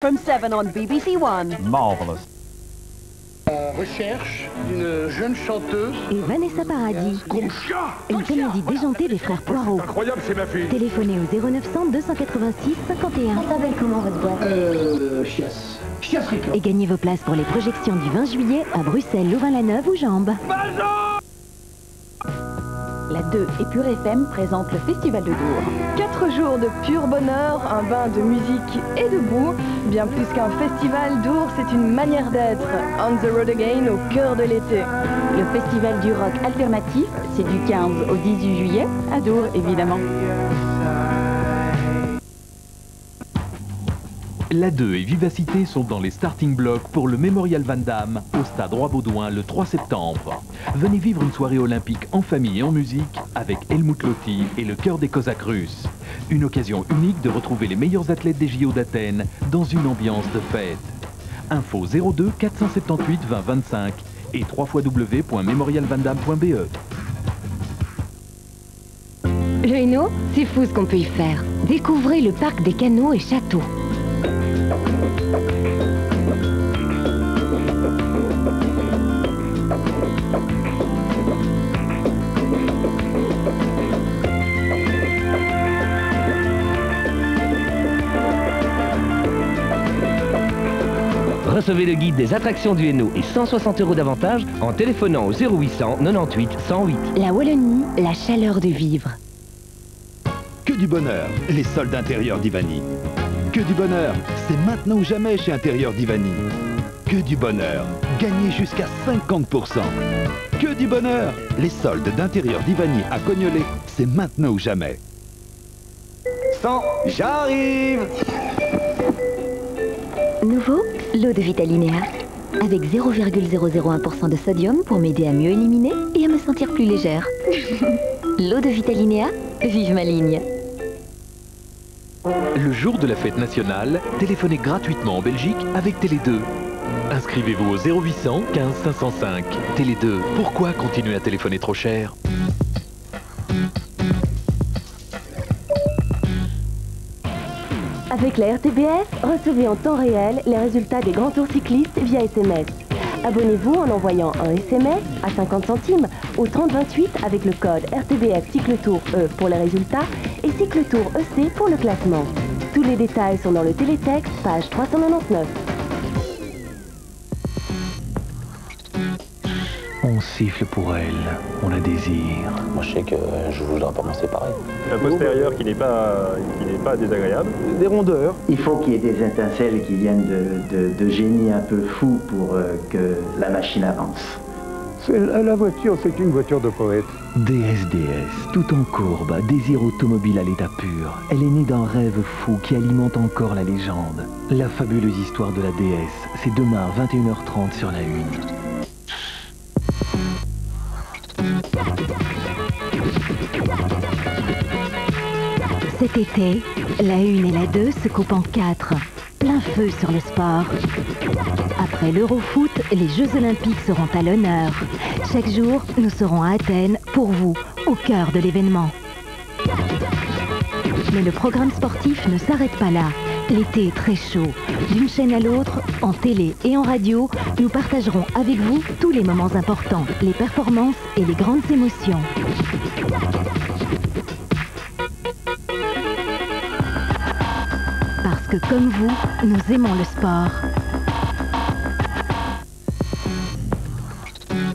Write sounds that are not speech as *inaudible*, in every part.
From 7 on BBC One. Marvelous. On recherche une jeune chanteuse. Et Vanessa Paradis. Une comédie déjantée des frères Poirot. Incroyable, c'est ma fille. Téléphonez au 0900 286 51. Ça s'appelle comment votre boîte? Euh, Chias. Chias Ricard. Et gagnez vos places pour les projections du 20 juillet à Bruxelles, Louvain-la-Neuve ou Jambes. La 2 et Pure FM présente le Festival de Dour. Quatre jours de pur bonheur, un bain de musique et de boue. Bien plus qu'un festival, Dour, c'est une manière d'être. On the road again au cœur de l'été. Le Festival du rock alternatif, c'est du 15 au 18 juillet, à Dour évidemment. La 2 et Vivacité sont dans les starting blocks pour le Mémorial Van Damme au stade Roi-Baudouin le 3 septembre. Venez vivre une soirée olympique en famille et en musique avec Helmut Lotti et le cœur des Cosaques russes. Une occasion unique de retrouver les meilleurs athlètes des JO d'Athènes dans une ambiance de fête. Info 02 478 20 25 et www.memorialvandamme.be. Le c'est fou ce qu'on peut y faire. Découvrez le parc des canaux et châteaux. Recevez le guide des attractions du Hainaut et 160 euros d'avantage en téléphonant au 0800 98 108. La Wallonie, la chaleur de vivre. Que du bonheur, les soldes intérieurs d'Ivani. Que du bonheur, c'est maintenant ou jamais chez Intérieur d'Ivani. Que du bonheur, gagnez jusqu'à 50%. Que du bonheur, les soldes d'Intérieur d'Ivani à Cognolet, c'est maintenant ou jamais. 100, j'arrive Nouveau, l'eau de Vitalinéa. Avec 0,001% de sodium pour m'aider à mieux éliminer et à me sentir plus légère. *laughs* l'eau de Vitalinéa, vive ma ligne. Le jour de la fête nationale, téléphonez gratuitement en Belgique avec Télé 2. Inscrivez-vous au 0800 15 505. Télé 2, pourquoi continuer à téléphoner trop cher? Avec la RTBF, recevez en temps réel les résultats des grands tours cyclistes via SMS. Abonnez-vous en envoyant un SMS à 50 centimes au 3028 avec le code RTBF Cycletour E pour les résultats Cycletour EC pour le classement. Tous les détails sont dans le télétexte, page 399. On siffle pour elle, on la désire. Moi je sais que je voudrais pas penser pareil. Un postérieur qui n'est pas, qui n'est pas désagréable. Des rondeurs. Il faut qu'il y ait des étincelles qui viennent de, de, de génie un peu fou pour euh, que la machine avance. La voiture, c'est une voiture de poète. DSDS, tout en courbe, désir automobile à l'état pur. Elle est née d'un rêve fou qui alimente encore la légende. La fabuleuse histoire de la DS, c'est demain à 21h30 sur la Une. Cet été, la 1 et la 2 se coupent en quatre. Plein feu sur le sport. Après l'Eurofoot, les Jeux Olympiques seront à l'honneur. Chaque jour, nous serons à Athènes pour vous, au cœur de l'événement. Mais le programme sportif ne s'arrête pas là. L'été est très chaud. D'une chaîne à l'autre, en télé et en radio, nous partagerons avec vous tous les moments importants, les performances et les grandes émotions. Parce que comme vous, nous aimons le sport.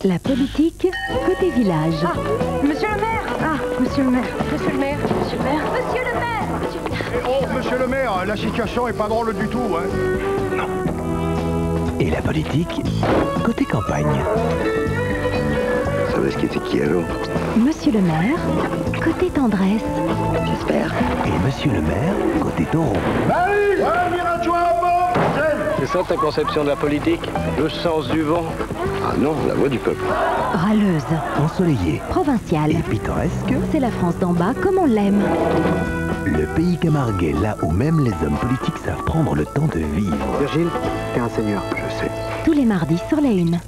La politique, côté village. Ah, monsieur le maire Ah, monsieur le maire, monsieur le maire, monsieur le maire, monsieur le maire, monsieur le maire Oh, monsieur le maire, la situation est pas drôle du tout, hein Non. Et la politique, côté campagne. Vous savez ce qu'était qui alors? Monsieur le maire, côté tendresse. J'espère. Et monsieur le maire, côté taureau. C'est ça ta conception de la politique? Le sens du vent? Ah non, la voix du peuple. Râleuse. Ensoleillée. Provinciale. Et pittoresque. C'est la France d'en bas comme on l'aime. Le pays camarguais, là où même les hommes politiques savent prendre le temps de vivre. Virgile, t'es un seigneur. Je sais. Tous les mardis sur la une.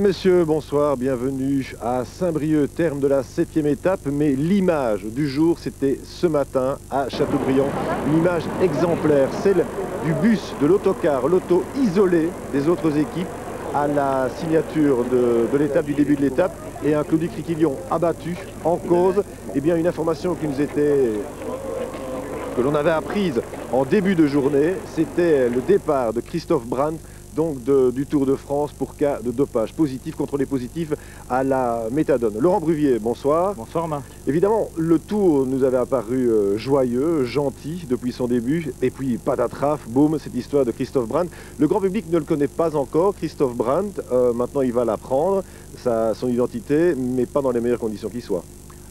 Madame, Monsieur, bonsoir, bienvenue à Saint-Brieuc, terme de la septième étape, mais l'image du jour, c'était ce matin à Châteaubriand, une image exemplaire, celle du bus de l'autocar, l'auto isolé des autres équipes, à la signature de, l'étape, du début de l'étape, et un Claudie Criquillon abattu, en cause, eh bien une information qui nous était que l'on avait apprise en début de journée, c'était le départ de Christophe Brandt donc du Tour de France pour cas de dopage positif, contrôlé positif à la méthadone. Laurent Bruvier, bonsoir. Bonsoir Marc. Évidemment, le Tour nous avait apparu euh, joyeux, gentil depuis son début, et puis patatraf, boum, cette histoire de Christophe Brandt. Le grand public ne le connaît pas encore, Christophe Brandt, euh, maintenant il va l'apprendre, son identité, mais pas dans les meilleures conditions qui soient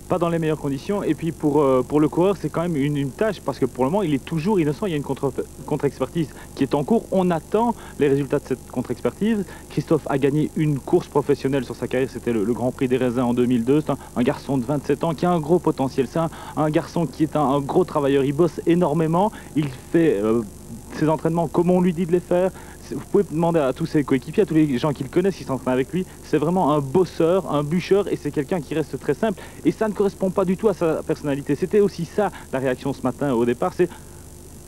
pas dans les meilleures conditions. Et puis pour, euh, le coureur, c'est quand même une, tâche parce que pour le moment, il est toujours innocent. Il y a une contre-expertise qui est en cours. On attend les résultats de cette contre-expertise. Christophe a gagné une course professionnelle sur sa carrière. C'était le, Grand Prix des Raisins en 2002. C'est un, garçon de 27 ans qui a un gros potentiel. C'est un, garçon qui est un, gros travailleur. Il bosse énormément. Il fait euh, ses entraînements comme on lui dit de les faire vous pouvez demander à tous ses coéquipiers, à tous les gens qui le connaissent, qui s'entraînent avec lui, c'est vraiment un bosseur, un bûcheur, et c'est quelqu'un qui reste très simple. Et ça ne correspond pas du tout à sa personnalité. C'était aussi ça la réaction ce matin au départ, c'est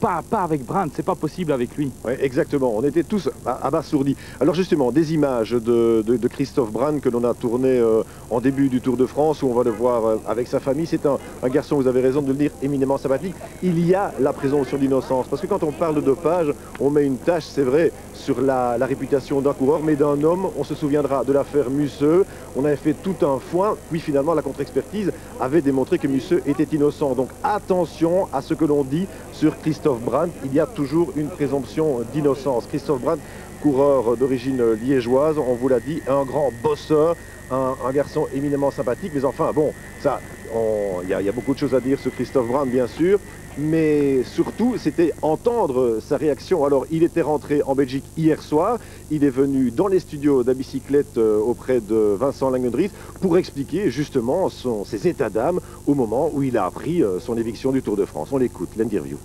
pas, avec Brandt, c'est pas possible avec lui. Exactement. On était tous abasourdis. Alors justement, des images de, Christophe Brandt que l'on a tourné euh, en début du Tour de France, où on va le voir euh, avec sa famille. C'est un, garçon, vous avez raison de le dire, éminemment sympathique. Il y a la présomption d'innocence. Parce que quand on parle de dopage, on met une tâche, c'est vrai, sur la, réputation d'un coureur, mais d'un homme, on se souviendra de l'affaire Musseux. On avait fait tout un foin, puis finalement la contre-expertise avait démontré que Musseux était innocent. Donc attention à ce que l'on dit sur Christophe Brandt, il y a toujours une présomption d'innocence. Christophe Brandt, coureur d'origine liégeoise, on vous l'a dit, un grand bosseur, un, garçon éminemment sympathique, mais enfin bon, ça, il y, a beaucoup de choses à dire sur Christophe Brandt bien sûr, mais surtout c'était entendre sa réaction. Alors il était rentré en Belgique hier soir, il est venu dans les studios de bicyclette euh, auprès de Vincent Langendries pour expliquer justement ses états d'âme au moment où il a appris euh, son éviction du Tour de France. On l'écoute, l'interview.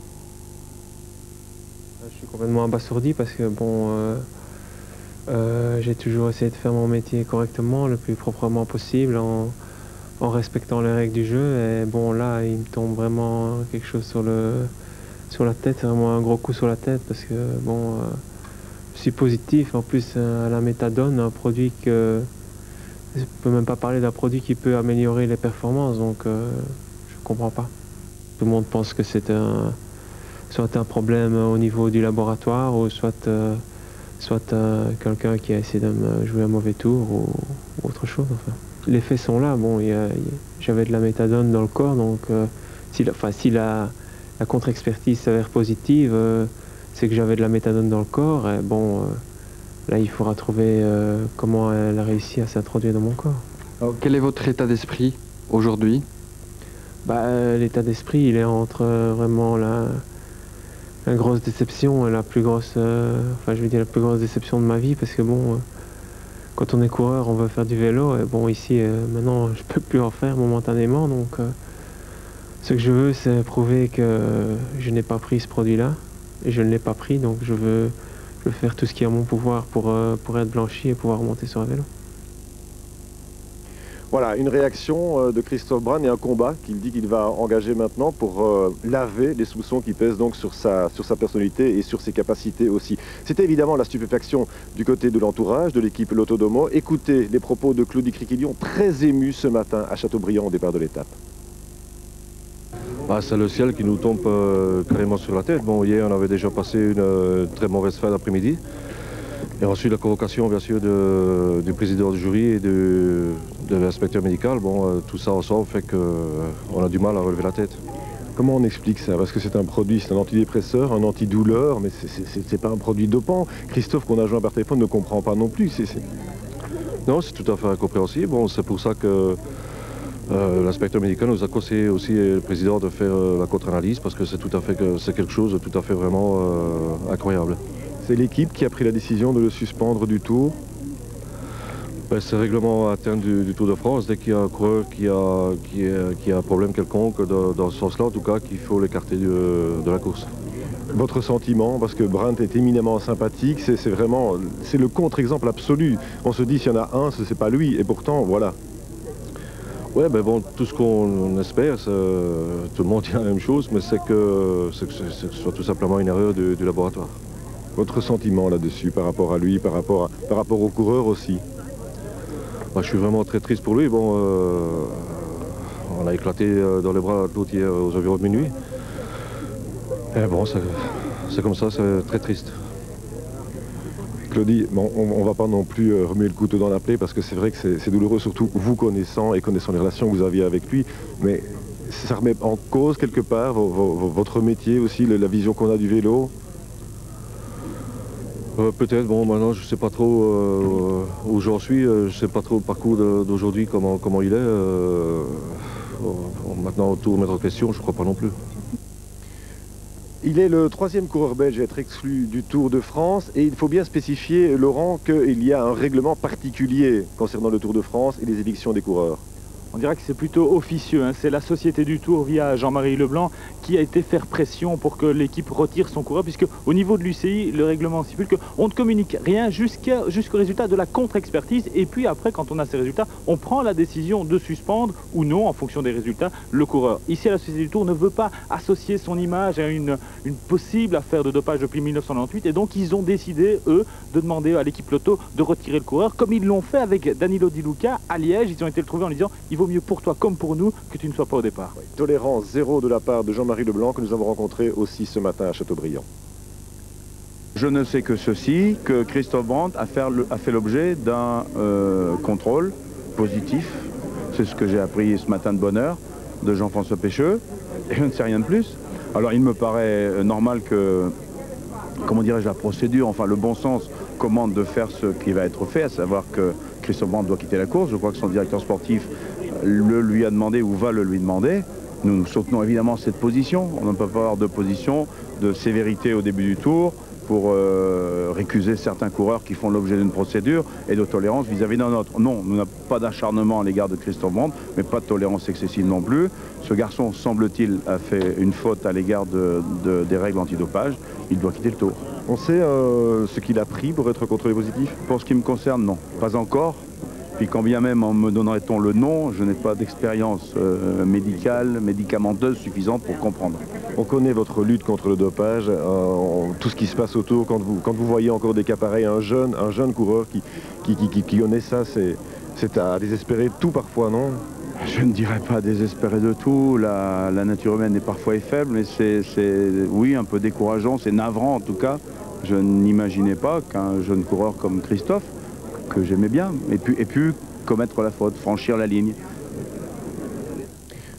Je suis complètement abasourdi parce que bon, euh, j'ai toujours essayé de faire mon métier correctement, le plus proprement possible en respectant les règles du jeu. Et bon, là, il me tombe vraiment quelque chose sur, le, sur la tête, vraiment un gros coup sur la tête parce que, bon, euh, je suis positif. En plus, euh, la méthadone, un produit que. Je ne peux même pas parler d'un produit qui peut améliorer les performances, donc euh, je ne comprends pas. Tout le monde pense que c'est un, soit un problème au niveau du laboratoire ou soit, soit quelqu'un qui a essayé de me jouer un mauvais tour ou, autre chose. Enfin les faits sont là. Bon, j'avais de la méthadone dans le corps, donc euh, si, la, si la, contre-expertise s'avère positive, euh, c'est que j'avais de la méthadone dans le corps. Et bon, euh, là, il faudra trouver comment elle a réussi à s'introduire dans mon corps. quel est votre état d'esprit aujourd'hui? Bah, L'état d'esprit, il est entre vraiment la, la, grosse déception et la plus grosse, enfin, je veux dire la plus grosse déception de ma vie, parce que bon quand on est coureur, on veut faire du vélo. Et bon, ici, euh, maintenant, je peux plus en faire momentanément. Donc, euh, ce que je veux, c'est prouver que je n'ai pas pris ce produit-là. Et je ne l'ai pas pris, donc je veux, faire tout ce qui est à mon pouvoir pour, euh, pour être blanchi et pouvoir remonter sur un vélo. Voilà, une réaction euh, de Christophe Brun et un combat qu'il dit qu'il va engager maintenant pour euh, laver les soupçons qui pèsent donc sur sa, personnalité et sur ses capacités aussi. C'était évidemment la stupéfaction du côté de l'entourage, de l'équipe Lotodomo. Écoutez les propos de Claudie Criquillon, très ému ce matin à Châteaubriand au départ de l'étape. Bah, c'est le ciel qui nous tombe euh, carrément sur la tête. Bon, hier, on avait déjà passé une très mauvaise fin d'après-midi. Et ensuite la convocation bien sûr du président du jury et de, l'inspecteur médical. Bon, euh, tout ça ensemble fait qu'on euh, a du mal à relever la tête. Comment on explique ça? Parce que c'est un produit, c'est un antidépresseur, un antidouleur, mais c'est pas un produit dopant. Christophe, qu'on a joint par téléphone, ne comprend pas non plus. Non, c'est tout à fait incompréhensible. Bon, c'est pour ça que euh, l'inspecteur médical nous a conseillé aussi, le président, de faire la contre-analyse, parce que c'est c'est quelque chose de tout à fait vraiment incroyable. C'est l'équipe qui a pris la décision de le suspendre du tour ben, C'est le règlement interne du, Tour de France. Dès qu'il y a un coureur qui a, qui, a, un problème quelconque, dans, ce sens-là en tout cas, qu'il faut l'écarter de, la course. Votre sentiment, parce que Brandt est éminemment sympathique, c'est vraiment, c'est le contre-exemple absolu. On se dit s'il y en a un, ce n'est pas lui, et pourtant, voilà. Ouais, ben bon, tout ce qu'on espère, tout le monde dit la même chose, mais c'est que, que, ce soit tout simplement une erreur du, laboratoire. Votre sentiment là-dessus, par rapport à lui, par rapport, au coureur aussi Je suis vraiment très triste pour lui. Bon, euh, on a éclaté euh, dans les bras de l'autre hier aux environs de minuit. Et bon, c'est comme ça, c'est très triste. Claudie, on ne va pas non plus euh, remuer le couteau dans la plaie parce que c'est vrai que c'est douloureux, surtout vous connaissant et connaissant les relations que vous aviez avec lui. Mais ça remet en cause quelque part votre métier aussi, la vision qu'on a du vélo euh, Peut-être, bon maintenant je ne sais pas trop euh, où j'en suis, je ne sais pas trop le parcours d'aujourd'hui, comment, comment il est. maintenant autour de mettre en question, je ne crois pas non plus. Il est le troisième coureur belge à être exclu du Tour de France et il faut bien spécifier, Laurent, qu'il y a un règlement particulier concernant le Tour de France et les évictions des coureurs. On dirait que c'est plutôt officieux. Hein. C'est la Société du Tour via Jean-Marie Leblanc qui a été faire pression pour que l'équipe retire son coureur, puisque au niveau de l'UCI, le règlement stipule qu'on ne communique rien jusqu'au résultat de la contre-expertise. Et puis après, quand on a ces résultats, on prend la décision de suspendre ou non, en fonction des résultats, le coureur. Ici, la Société du Tour ne veut pas associer son image à une, possible affaire de dopage depuis 1998. Et donc, ils ont décidé, eux, de demander à l'équipe Lotto de retirer le coureur, comme ils l'ont fait avec Danilo Di Luca à Liège. Ils ont été le trouver en lui disant, il vaut mieux pour toi comme pour nous que tu ne sois pas au départ. tolérance zéro de la part de Jean-Marie Leblanc que nous avons rencontré aussi ce matin à Châteaubriand. Je ne sais que ceci, que Christophe Brandt a fait l'objet d'un euh, contrôle positif. C'est ce que j'ai appris ce matin de bonne heure de Jean-François Pécheux. Et je ne sais rien de plus. Alors il me paraît euh, normal que, comment dirais-je, la procédure, enfin le bon sens commande de faire ce qui va être fait, à savoir que Christophe Brandt doit quitter la course. Je crois que son directeur sportif le lui a demandé ou va le lui demander. Nous soutenons évidemment cette position. On ne peut pas avoir de position de sévérité au début du tour pour euh, récuser certains coureurs qui font l'objet d'une procédure et de tolérance vis-à-vis d'un autre. Non, nous n'avons pas d'acharnement à l'égard de Christophe Brandt, mais pas de tolérance excessive non plus. Ce garçon, semble-t-il, a fait une faute à l'égard des règles antidopage. Il doit quitter le tour. On sait euh, ce qu'il a pris pour être contrôlé positif Pour ce qui me concerne, non. Pas encore. Puis quand bien même en me donnerait-on le nom, je n'ai pas d'expérience euh, médicale, médicamenteuse suffisante pour comprendre. On connaît votre lutte contre le dopage, euh, tout ce qui se passe autour. Quand vous, quand vous voyez encore des cas pareils, un jeune, un jeune coureur qui, qui, qui, qui connaît ça, c'est à désespérer de tout parfois, non? Je ne dirais pas désespérer de tout, la, la nature humaine est parfois faible, mais c'est, oui, un peu décourageant, c'est navrant en tout cas. Je n'imaginais pas qu'un jeune coureur comme Christophe que j'aimais bien, et puis, et puis commettre la faute, franchir la ligne.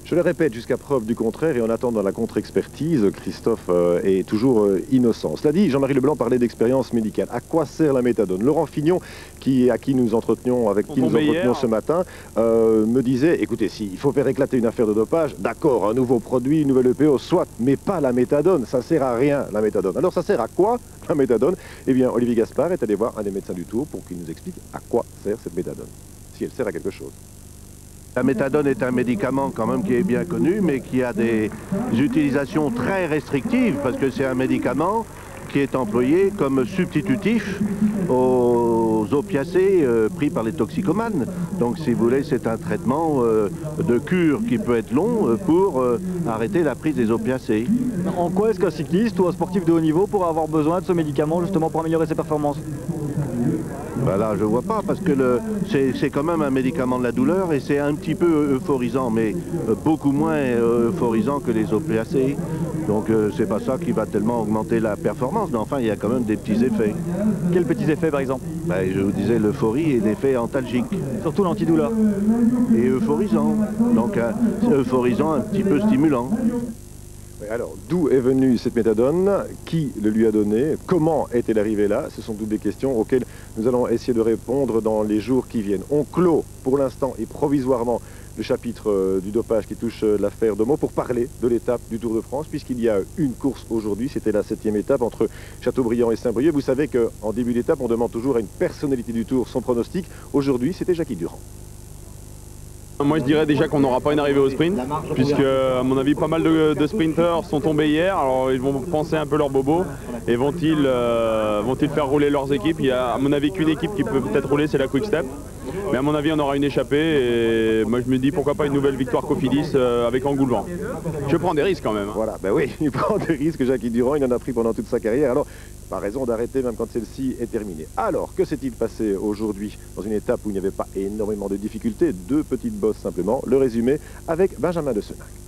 Je le répète, jusqu'à preuve du contraire, et en attendant la contre-expertise, Christophe euh, est toujours euh, innocent. Cela dit, Jean-Marie Leblanc parlait d'expérience médicale. À quoi sert la méthadone? Laurent Fignon, qui, à qui nous entretenions, avec qui nous entretenions ce matin, euh, me disait, écoutez, s'il faut faire éclater une affaire de dopage, d'accord, un nouveau produit, une nouvelle EPO, soit, mais pas la méthadone. Ça sert à rien, la méthadone. Alors ça sert à quoi, la méthadone? Eh bien, Olivier Gaspard est allé voir un des médecins du Tour pour qu'il nous explique à quoi sert cette méthadone, si elle sert à quelque chose. La méthadone est un médicament quand même qui est bien connu, mais qui a des utilisations très restrictives, parce que c'est un médicament qui est employé comme substitutif aux opiacés euh, pris par les toxicomanes. Donc si vous voulez, c'est un traitement euh, de cure qui peut être long euh, pour arrêter la prise des opiacés. En quoi est-ce qu'un cycliste ou un sportif de haut niveau pourra avoir besoin de ce médicament justement pour améliorer ses performances? Ben là, je vois pas, parce que c'est quand même un médicament de la douleur et c'est un petit peu euphorisant, mais euh, beaucoup moins euh, euphorisant que les opiacés. Donc euh, c'est pas ça qui va tellement augmenter la performance, mais enfin il y a quand même des petits effets. Quels petits effets par exemple? Ben, Je vous disais l'euphorie et l'effet antalgique. Surtout l'antidouleur. Et euphorisant, donc euphorisant un petit peu stimulant. Alors, d'où est venue cette méthadone? Qui le lui a donné Comment est-elle arrivée là? Ce sont toutes des questions auxquelles nous allons essayer de répondre dans les jours qui viennent. On clôt pour l'instant et provisoirement le chapitre euh, du dopage qui touche euh, l'affaire de Meaux pour parler de l'étape du Tour de France, puisqu'il y a une course aujourd'hui, c'était la septième étape entre Châteaubriand et Saint-Brieuc. Vous savez qu'en début d'étape, on demande toujours à une personnalité du Tour son pronostic. Aujourd'hui, c'était Jackie Durand. Moi je dirais déjà qu'on n'aura pas une arrivée au sprint, puisque à mon avis pas mal de, de sprinteurs sont tombés hier, alors ils vont penser un peu leur bobo, et vont-ils euh, vont faire rouler leurs équipes? Il y a à mon avis qu'une équipe qui peut peut-être rouler, c'est la Quick Step. Mais à mon avis on aura une échappée, et moi je me dis pourquoi pas une nouvelle victoire Cofidis euh, avec Angoulevent. Je prends des risques quand même. hein. Voilà, ben oui, *laughs* il prend des risques, Jackie Durand, il en a pris pendant toute sa carrière, alors pas raison d'arrêter même quand celle-ci est terminée. Alors, que s'est-il passé aujourd'hui dans une étape où il n'y avait pas énormément de difficultés? Deux petites bosses simplement, le résumé avec Benjamin de Senac.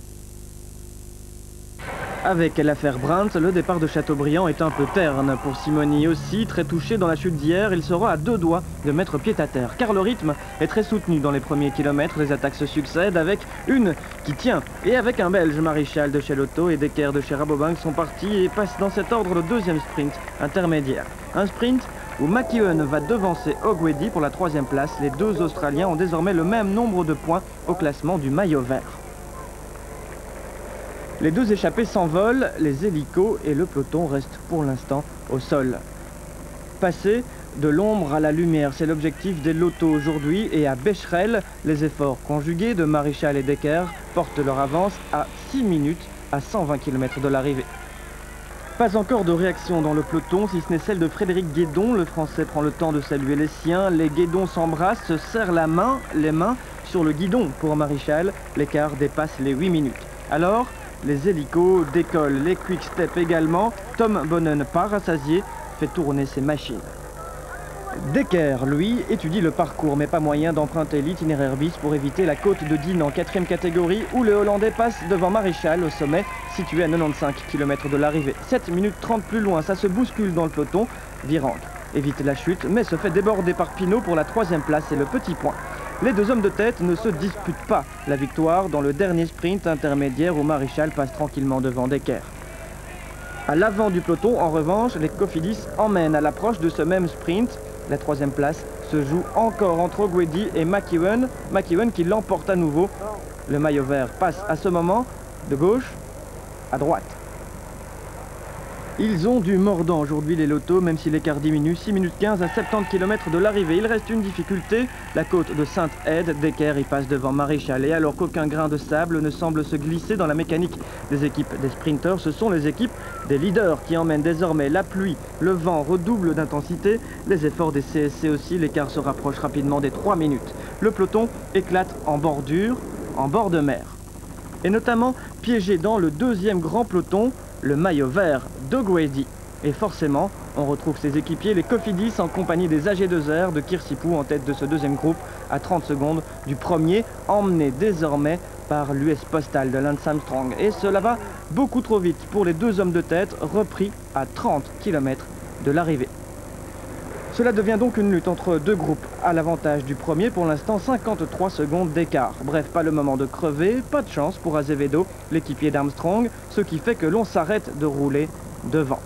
Avec l'affaire Brandt, le départ de Chateaubriand est un peu terne. Pour Simoni aussi, très touché dans la chute d'hier, il sera à deux doigts de mettre pied à terre. Car le rythme est très soutenu dans les premiers kilomètres. Les attaques se succèdent avec une qui tient. Et avec un Belge, Maréchal de chez Lotto et Decker de chez Rabobank sont partis et passent dans cet ordre le deuxième sprint intermédiaire. Un sprint où McEwen va devancer Ogwedi pour la troisième place. Les deux Australiens ont désormais le même nombre de points au classement du maillot vert. Les deux échappés s'envolent, les hélicos et le peloton restent pour l'instant au sol. Passer de l'ombre à la lumière, c'est l'objectif des lotos aujourd'hui et à Becherel, les efforts conjugués de Maréchal et Decker portent leur avance à 6 minutes à 120 km de l'arrivée. Pas encore de réaction dans le peloton, si ce n'est celle de Frédéric Guédon. Le Français prend le temps de saluer les siens. Les Guédons s'embrassent, se serrent la main, les mains sur le guidon pour Maréchal. L'écart dépasse les 8 minutes. Alors, les hélicos décollent, les quick step également. Tom Bonnen, parassasié, fait tourner ses machines. Decker, lui, étudie le parcours, mais pas moyen d'emprunter l'itinéraire bis pour éviter la côte de Dean en quatrième catégorie, où le Hollandais passe devant Maréchal au sommet, situé à 95 km de l'arrivée. 7 minutes 30 plus loin, ça se bouscule dans le peloton. Virang évite la chute, mais se fait déborder par Pinot pour la troisième place et le petit point. Les deux hommes de tête ne se disputent pas la victoire dans le dernier sprint intermédiaire où Maréchal passe tranquillement devant Decker. À l'avant du peloton, en revanche, les Cofidis emmènent à l'approche de ce même sprint. La troisième place se joue encore entre Ogwedi et McEwen. McEwen qui l'emporte à nouveau. Le maillot vert passe à ce moment de gauche à droite. Ils ont du mordant aujourd'hui les lotos, même si l'écart diminue. 6 minutes 15 à 70 km de l'arrivée. Il reste une difficulté, la côte de Sainte-Aide. Decker y passe devant Maréchal. Et alors qu'aucun grain de sable ne semble se glisser dans la mécanique des équipes des sprinteurs, ce sont les équipes des leaders qui emmènent désormais la pluie. Le vent redouble d'intensité. Les efforts des CSC aussi, l'écart se rapproche rapidement des 3 minutes. Le peloton éclate en bordure, en bord de mer. Et notamment piégé dans le deuxième grand peloton, le maillot vert d'Ogwedi. Et forcément, on retrouve ses équipiers, les Cofidis, en compagnie des AG2R de Kirsipou en tête de ce deuxième groupe, à 30 secondes du premier, emmené désormais par l'US Postal de Lance Armstrong. Et cela va beaucoup trop vite pour les deux hommes de tête, repris à 30 km de l'arrivée. Cela devient donc une lutte entre deux groupes, à l'avantage du premier pour l'instant 53 secondes d'écart. Bref, pas le moment de crever, pas de chance pour Azevedo, l'équipier d'Armstrong, ce qui fait que l'on s'arrête de rouler devant.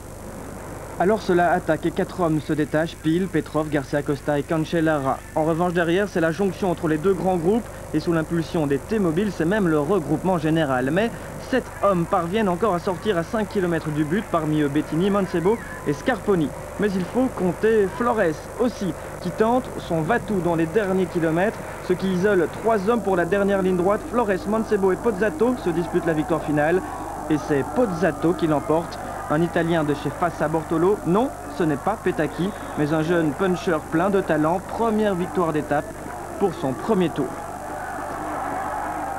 Alors cela attaque et quatre hommes se détachent, Pile, Petrov, Garcia Costa et Cancellara. En revanche derrière, c'est la jonction entre les deux grands groupes et sous l'impulsion des T-Mobile, c'est même le regroupement général. Mais sept hommes parviennent encore à sortir à 5 km du but, parmi Bettini, Mancebo et Scarponi. Mais il faut compter Flores aussi, qui tente son va-tout dans les derniers kilomètres, ce qui isole trois hommes pour la dernière ligne droite. Flores, Mancebo et Pozzato se disputent la victoire finale. Et c'est Pozzato qui l'emporte un Italien de chez Fassa Bortolo. Non, ce n'est pas Petacchi, mais un jeune puncher plein de talent. Première victoire d'étape pour son premier tour.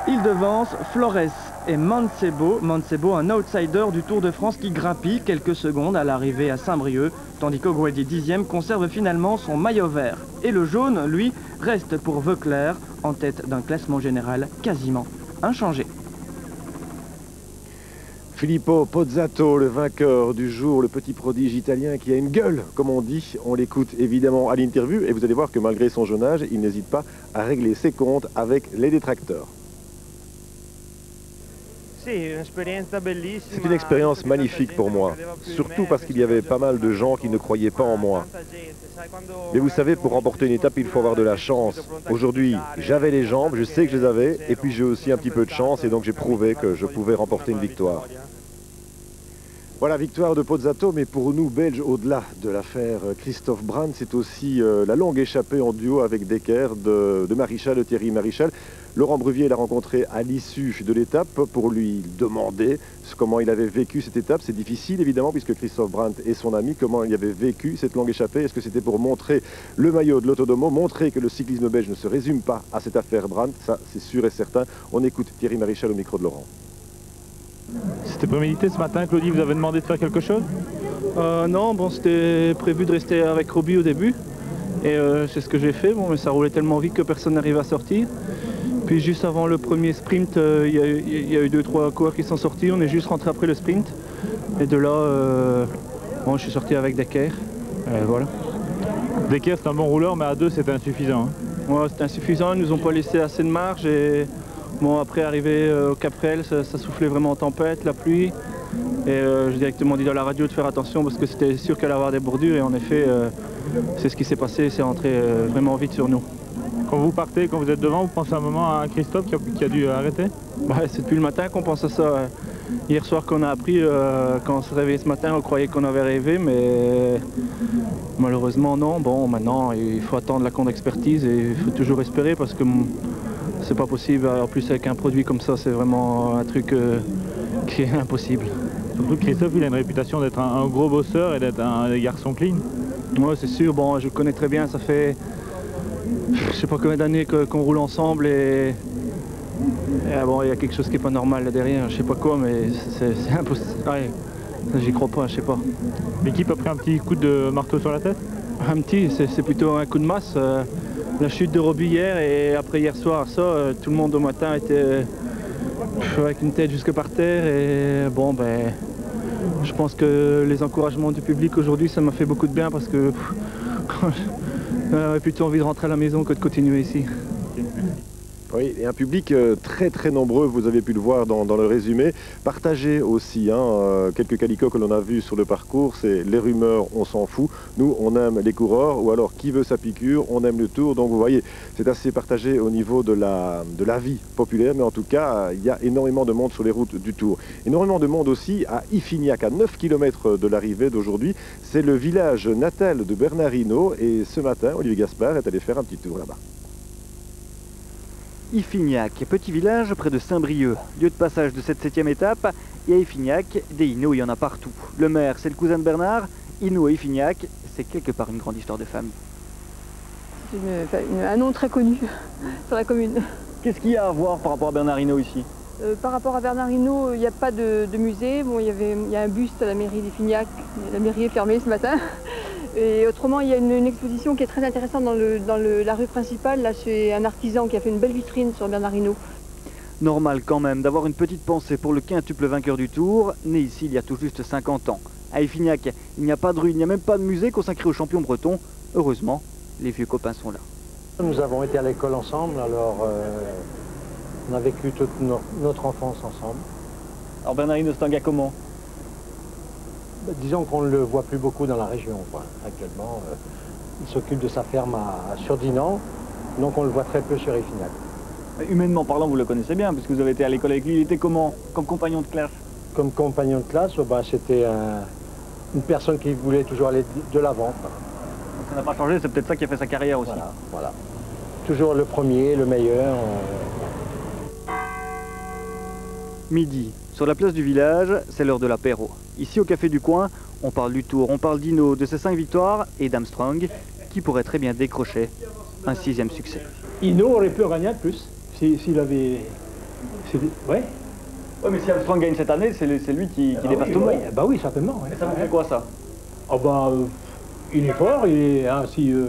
Il devance Flores et Mancebo. Mancebo, un outsider du Tour de France qui grappille quelques secondes à l'arrivée à Saint-Brieuc, tandis qu'Ogwedi 10e conserve finalement son maillot vert. Et le jaune, lui, reste pour Veuclair en tête d'un classement général quasiment inchangé. Filippo Pozzato, le vainqueur du jour, le petit prodige italien qui a une gueule, comme on dit. On l'écoute évidemment à l'interview et vous allez voir que malgré son jeune âge, il n'hésite pas à régler ses comptes avec les détracteurs. C'est une expérience magnifique pour moi, surtout parce qu'il y avait pas mal de gens qui ne croyaient pas en moi. Mais vous savez, pour remporter une étape, il faut avoir de la chance. Aujourd'hui, j'avais les jambes, je sais que je les avais, et puis j'ai aussi un petit peu de chance, et donc j'ai prouvé que je pouvais remporter une victoire. Voilà, victoire de Pozzato, mais pour nous, Belges, au-delà de l'affaire Christophe Brand, c'est aussi euh, la longue échappée en duo avec Decker de, de Marichal, de Thierry Marichal. Laurent Bruvier l'a rencontré à l'issue de l'étape pour lui demander comment il avait vécu cette étape. C'est difficile évidemment puisque Christophe Brandt est son ami. Comment il avait vécu cette longue échappée? Est-ce que c'était pour montrer le maillot de l'Autodomo, montrer que le cyclisme belge ne se résume pas à cette affaire Brandt Ça, c'est sûr et certain. On écoute Thierry Marichal au micro de Laurent. C'était prémédité ce matin, Claudie, vous avez demandé de faire quelque chose? Euh, Non, bon, c'était prévu de rester avec Roby au début. Et euh, c'est ce que j'ai fait, bon, mais ça roulait tellement vite que personne n'arrive à sortir. Puis juste avant le premier sprint, euh, il y, a eu deux trois coureurs qui sont sortis. On est juste rentré après le sprint. Et de là, euh, bon, je suis sorti avec Decker. Et voilà. Decker, c'est un bon rouleur, mais à deux, c'était insuffisant. Hein. Ouais, c'était insuffisant. Ils nous ont pas laissé assez de marge. Et bon, après, arrivé au Caprel, ça, ça, soufflait vraiment en tempête, la pluie. Et j'ai directement dit à la radio de faire attention parce que c'était sûr qu'elle allait avoir des bordures. Et en effet, c'est ce qui s'est passé. C'est rentré vraiment vite sur nous. Quand vous partez, quand vous êtes devant, vous pensez un moment à Christophe qui a, dû arrêter bah, C'est depuis le matin qu'on pense à ça. Hier soir qu'on a appris, euh, quand on s'est réveillé ce matin, on croyait qu'on avait rêvé, mais malheureusement non. Bon, maintenant, il faut attendre la compte d'expertise et il faut toujours espérer parce que c'est pas possible. En plus, avec un produit comme ça, c'est vraiment un truc euh, qui est impossible. Surtout Christophe, il a une réputation d'être un, gros bosseur et d'être un, garçon clean. Moi, c'est sûr. Bon, je le connais très bien. Ça fait je sais pas combien d'années qu'on roule ensemble et, bon, il y a quelque chose qui est pas normal là derrière, je sais pas quoi, mais c'est impossible. J'y crois pas, je sais pas. L'équipe a pris un petit coup de marteau sur la tête? Un petit, c'est plutôt un coup de masse. Euh, la chute de Roby hier et après hier soir, ça, euh, tout le monde au matin était avec une tête jusque par terre et bon ben je pense que les encouragements du public aujourd'hui ça m'a fait beaucoup de bien parce que *laughs* J'aurais plutôt envie de rentrer à la maison que de continuer ici. Oui, et un public euh, très très nombreux, vous avez pu le voir dans, le résumé. Partagé aussi, hein, euh, quelques calicots que l'on a vus sur le parcours, c'est les rumeurs, on s'en fout. Nous, on aime les coureurs, ou alors qui veut sa piqûre, on aime le tour. Donc vous voyez, c'est assez partagé au niveau de la, de la vie populaire, mais en tout cas, il y a énormément de monde sur les routes du Tour. Énormément de monde aussi à Ifignac, à 9 km de l'arrivée d'aujourd'hui. C'est le village natal de Bernardino, et ce matin, Olivier Gaspard est allé faire un petit tour là-bas. Ifignac, petit village près de Saint-Brieuc, lieu de passage de cette septième étape, et à Ifignac, des Inuits, il y en a partout. Le maire, c'est le cousin de Bernard, Inuit et Ifignac, c'est quelque part une grande histoire de famille. C'est un nom très connu *laughs* sur la commune. Qu'est-ce qu'il y a à voir par rapport à Bernard Hinault ici? Euh, Par rapport à Bernard Hinault, il n'y a pas de, musée. Bon, il y, avait, il y a un buste à la mairie d'Ifignac, la mairie est fermée ce matin. *laughs* Et autrement, il y a une, exposition qui est très intéressante dans, la rue principale. Là, c'est un artisan qui a fait une belle vitrine sur Bernard Hinault. Normal quand même d'avoir une petite pensée pour le quintuple vainqueur du Tour, né ici il y a tout juste 50 ans. À Effignac, il n'y a pas de rue, il n'y a même pas de musée consacré aux champions bretons. Heureusement, les vieux copains sont là. Nous avons été à l'école ensemble, alors euh, on a vécu toute notre enfance ensemble. Alors Bernard Hinault, c'est un gars comment? Bah, disons qu'on ne le voit plus beaucoup dans la région actuellement. Euh, il s'occupe de sa ferme à, Surdinan, donc on le voit très peu sur Effinac. Humainement parlant, vous le connaissez bien, puisque vous avez été à l'école avec lui. Il était comment? Comme compagnon de classe? Comme compagnon de classe, oh, bah, c'était une personne qui voulait toujours aller de l'avant. Ça n'a pas changé, c'est peut-être ça qui a fait sa carrière aussi. Voilà, Toujours le premier, le meilleur. Midi, sur la place du village, c'est l'heure de l'apéro. Ici au Café du Coin, on parle du Tour, on parle d'Ino, de ses 5 victoires et d'Armstrong qui pourrait très bien décrocher un sixième succès. Ino aurait pu gagner de plus s'il avait... Ouais. Oui, mais si Armstrong gagne cette année, c'est lui qui, ah dépasse tout le monde. Bah oui, certainement. Et ça vous fait quoi ça? Ah bah, euh, il est fort, il, est, hein, euh,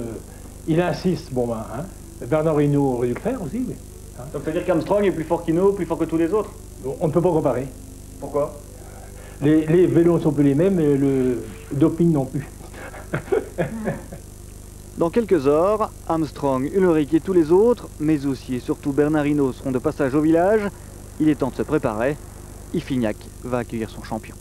il insiste, bon ben, hein. Bernard Hinault aurait dû le faire aussi. Hein. Donc ça veut dire qu'Armstrong est plus fort qu'Hinault, plus fort que tous les autres? On ne peut pas comparer. Pourquoi? Les, vélos ne sont plus les mêmes et le doping non plus. *laughs* Dans quelques heures, Armstrong, Ulrich et tous les autres, mais aussi et surtout Bernardino seront de passage au village. Il est temps de se préparer. Ifignac va accueillir son champion.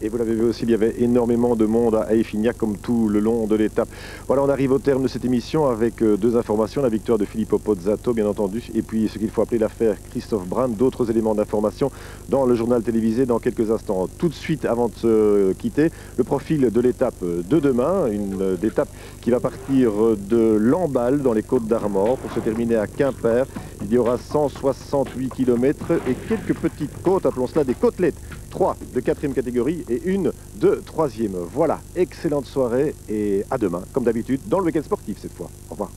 Et vous l'avez vu aussi, il y avait énormément de monde à Effignacq comme tout le long de l'étape. Voilà, on arrive au terme de cette émission avec euh, deux informations, la victoire de Filippo Pozzato, bien entendu, et puis ce qu'il faut appeler l'affaire Christophe Brand, d'autres éléments d'information dans le journal télévisé dans quelques instants. Tout de suite, avant de se quitter, le profil de l'étape de demain, une étape qui va partir de Lamballe dans les Côtes d'Armor pour se terminer à Quimper. Il y aura 168 km et quelques petites côtes, appelons cela des côtelettes. 3 de quatrième catégorie et une de troisième. Voilà, excellente soirée et à demain, comme d'habitude, dans le week-end sportif cette fois. Au revoir.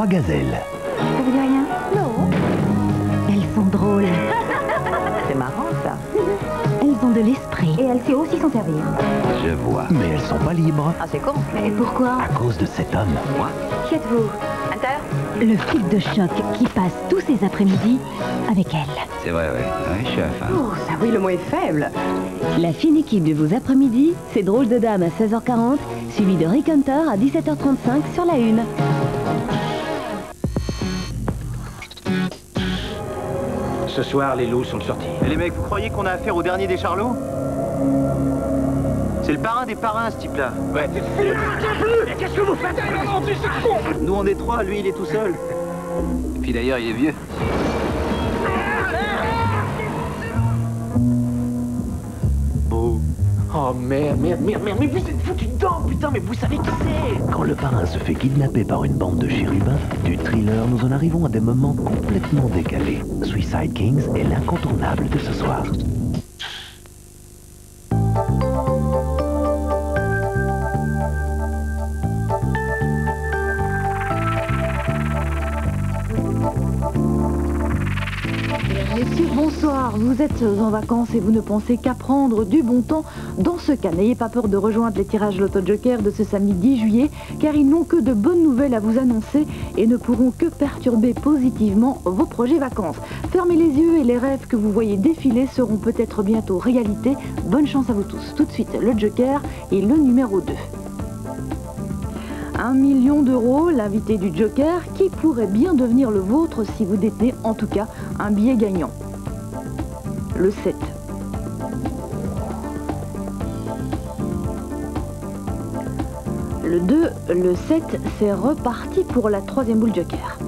Trois gazelles. Ça vous dit rien Non. Elles sont drôles. *laughs* C'est marrant ça. Elles ont de l'esprit. Et elle sait aussi s'en servir. Je vois. Mais elles sont pas libres. Ah, c'est con. Et pourquoi À cause de cet homme. Moi Qui êtes-vous Inter Le flic de choc qui passe tous ses après-midi avec elle. C'est vrai, ouais. Ouais, je suis à femme. Oh, ça oui, le mot est faible. La fine équipe de vos après-midi, c'est Drôle de Dame à 16h40, suivi de Rick Hunter à 17h35 sur la Une. Ce soir, les loups sont sortis. Et les mecs, vous croyez qu'on a affaire au dernier des Charlots C'est le parrain des parrains, ce type-là. Ouais. Mais qu'est-ce que vous faites Nous, on est trois, lui, il est tout seul. Et puis d'ailleurs, il est vieux. Oh merde, merde, merde, merde, mais vous êtes foutu dedans, putain, mais vous savez qui c'est Quand le parrain se fait kidnapper par une bande de chérubins, du thriller, nous en arrivons à des moments complètement décalés. Suicide Kings est l'incontournable de ce soir. Vous êtes en vacances et vous ne pensez qu'à prendre du bon temps. Dans ce cas, n'ayez pas peur de rejoindre les tirages Loto Joker de ce samedi 10 juillet, car ils n'ont que de bonnes nouvelles à vous annoncer et ne pourront que perturber positivement vos projets vacances. Fermez les yeux et les rêves que vous voyez défiler seront peut-être bientôt réalité. Bonne chance à vous tous. Tout de suite, le Joker et le numéro 2. 1 million d'euros, l'invité du Joker, qui pourrait bien devenir le vôtre si vous détenez en tout cas un billet gagnant. Le 7. Le 2, le 7, c'est reparti pour la troisième boule Joker.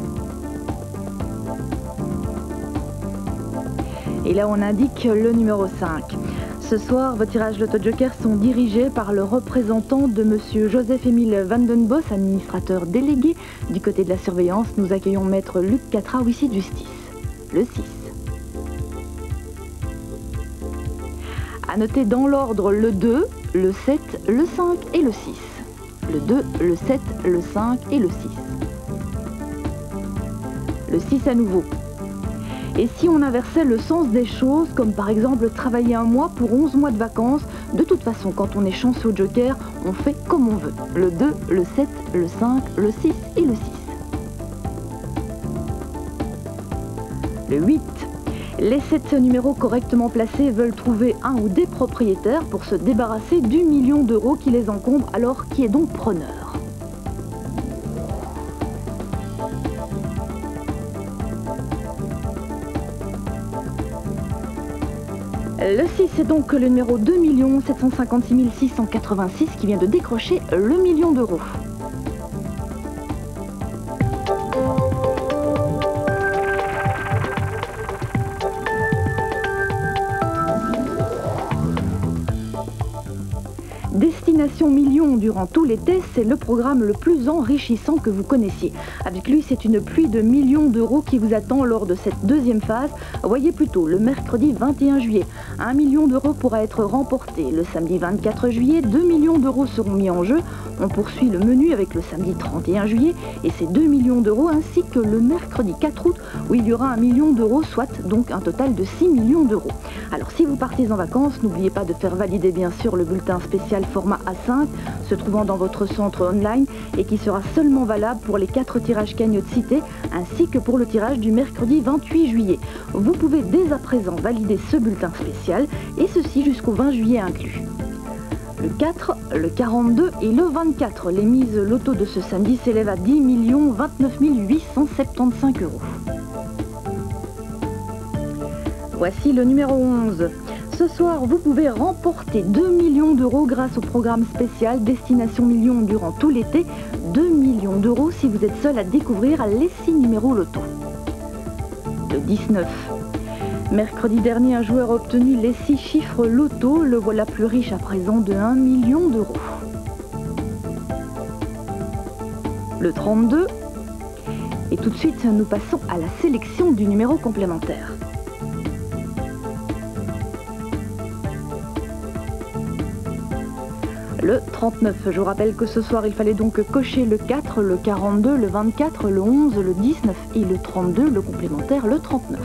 Et là, on indique le numéro 5. Ce soir, vos tirages Loto Joker sont dirigés par le représentant de Monsieur Joseph-Émile Vandenbos, administrateur délégué du côté de la surveillance. Nous accueillons Maître Luc Catra, huissier de justice. Le 6. À noter dans l'ordre le 2, le 7, le 5 et le 6. Le 2, le 7, le 5 et le 6. Le 6 à nouveau. Et si on inversait le sens des choses, comme par exemple travailler un mois pour 11 mois de vacances, de toute façon, quand on est chanceux au joker, on fait comme on veut. Le 2, le 7, le 5, le 6 et le 6. Le 8. Les 7 numéros correctement placés veulent trouver un ou des propriétaires pour se débarrasser du million d'euros qui les encombre, alors qui est donc preneur Le 6 est donc le numéro 2 756 686 qui vient de décrocher le million d'euros. Durant tout l'été, c'est le programme le plus enrichissant que vous connaissiez. Avec lui, c'est une pluie de millions d'euros qui vous attend lors de cette deuxième phase. Voyez plutôt le mercredi 21 juillet. Un million d'euros pourra être remporté le samedi 24 juillet. 2 millions d'euros seront mis en jeu. On poursuit le menu avec le samedi 31 juillet et ces 2 millions d'euros ainsi que le mercredi 4 août où il y aura un million d'euros, soit donc un total de 6 millions d'euros. Alors si vous partez en vacances, n'oubliez pas de faire valider bien sûr le bulletin spécial format A5 se trouvant dans votre centre online et qui sera seulement valable pour les 4 tirages cagnottes cités ainsi que pour le tirage du mercredi 28 juillet. Vous pouvez dès à présent valider ce bulletin spécial et ceci jusqu'au 20 juillet inclus. Le 4, le 42 et le 24. Les mises loto de ce samedi s'élèvent à 10 29 875 euros. Voici le numéro 11. Ce soir, vous pouvez remporter 2 millions d'euros grâce au programme spécial Destination Millions durant tout l'été. 2 millions d'euros si vous êtes seul à découvrir les 6 numéros loto. Le 19. Mercredi dernier, un joueur a obtenu les 6 chiffres loto. Le voilà plus riche à présent de 1 million d'euros. Le 32. Et tout de suite, nous passons à la sélection du numéro complémentaire. le 39. Je vous rappelle que ce soir, il fallait donc cocher le 4, le 42, le 24, le 11, le 19 et le 32, le complémentaire le 39.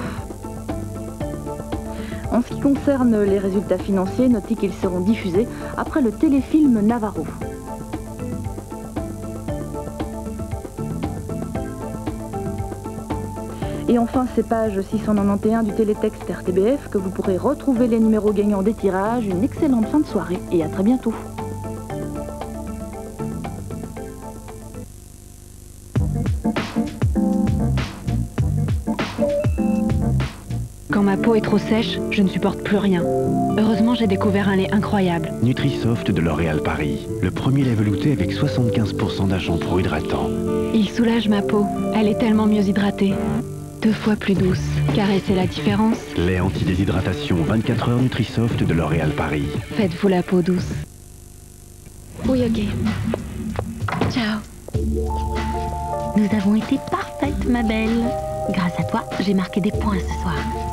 En ce qui concerne les résultats financiers, notez qu'ils seront diffusés après le téléfilm Navarro. Et enfin, ces pages 691 du télétexte RTBF que vous pourrez retrouver les numéros gagnants des tirages. Une excellente fin de soirée et à très bientôt. Peau est trop sèche, je ne supporte plus rien. Heureusement, j'ai découvert un lait incroyable. Nutrisoft de L'Oréal Paris. Le premier lait velouté avec 75% d'agents pro-hydratants. Il soulage ma peau. Elle est tellement mieux hydratée. Deux fois plus douce. Caresser la différence. Lait anti-déshydratation 24 heures Nutrisoft de L'Oréal Paris. Faites-vous la peau douce. Oui, ok. Ciao. Nous avons été parfaites, ma belle. Grâce à toi, j'ai marqué des points ce soir.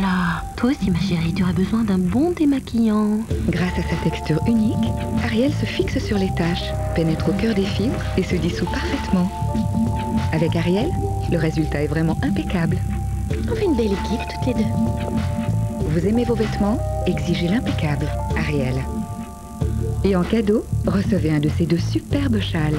Là, toi aussi ma chérie, tu auras besoin d'un bon démaquillant. Grâce à sa texture unique, Ariel se fixe sur les taches, pénètre au cœur des fibres et se dissout parfaitement. Avec Ariel, le résultat est vraiment impeccable. On fait une belle équipe toutes les deux. Vous aimez vos vêtements? Exigez l'impeccable, Ariel. Et en cadeau, recevez un de ces deux superbes châles.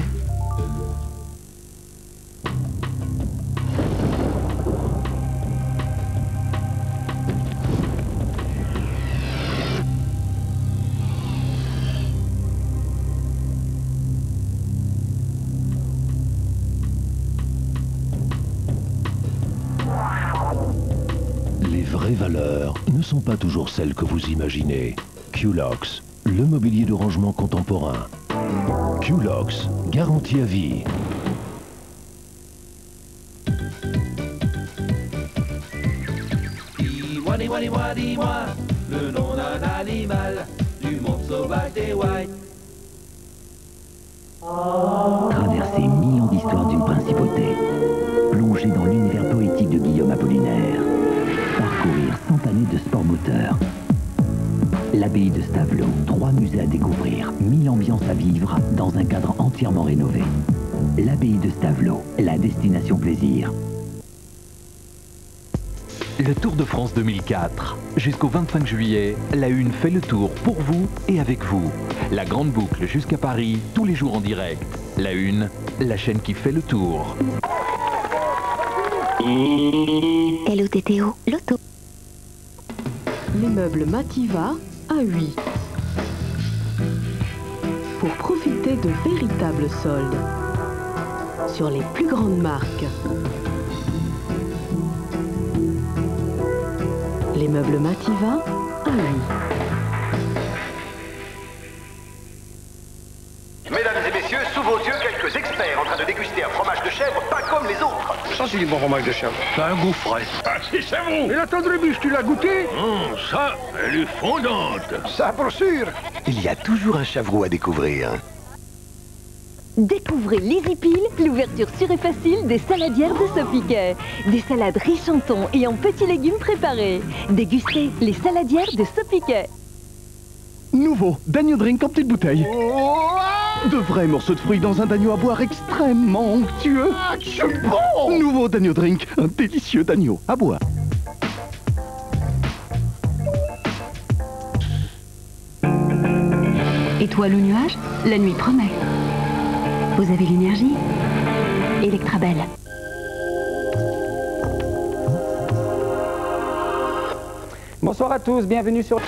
Toujours celles que vous imaginez. QLOX, le mobilier de rangement contemporain. QLOX, garantie à vie. Dis-moi, dis-moi, dis-moi, dis-moi, le nom d'un animal du monde sauvage des whites. Traverser mille ans d'histoire d'une principauté. Plonger dans l'univers poétique de Guillaume Apollinaire. Parcourir 100 années de sport moteur. L'abbaye de Stavelot, trois musées à découvrir, mille ambiances à vivre dans un cadre entièrement rénové. L'abbaye de Stavelot, la destination plaisir. Le Tour de France 2004. Jusqu'au 25 juillet, la Une fait le tour pour vous et avec vous. La grande boucle jusqu'à Paris, tous les jours en direct. La Une, la chaîne qui fait le tour. Hello Tétéo, Loto. L'immeuble Mativa à 8. Pour profiter de véritables soldes sur les plus grandes marques. Les meubles Mativa à 8. Messieurs, sous vos yeux, quelques experts en train de déguster un fromage de chèvre pas comme les autres. Ça, c'est du bon fromage de chèvre. C'est un goût frais. Ah, si, c'est bon. Et la tendrebiche, tu l'as goûté? Hum, ça, elle est fondante. Ça, pour sûr. Il y a toujours un chavroux à découvrir. Découvrez l'Easy Peel, l'ouverture sûre et facile des saladières de Sopiquet. Des salades riches en thon et en petits légumes préparés. Dégustez les saladières de Sopiquet. Nouveau, Dagno Drink en petite bouteille. De vrais morceaux de fruits dans un Dagno à boire extrêmement onctueux. bon Nouveau Dagno Drink, un délicieux Dagno à boire. Étoile ou nuage, la nuit promet. Vous avez l'énergie Electrabel. Bonsoir à tous, bienvenue sur...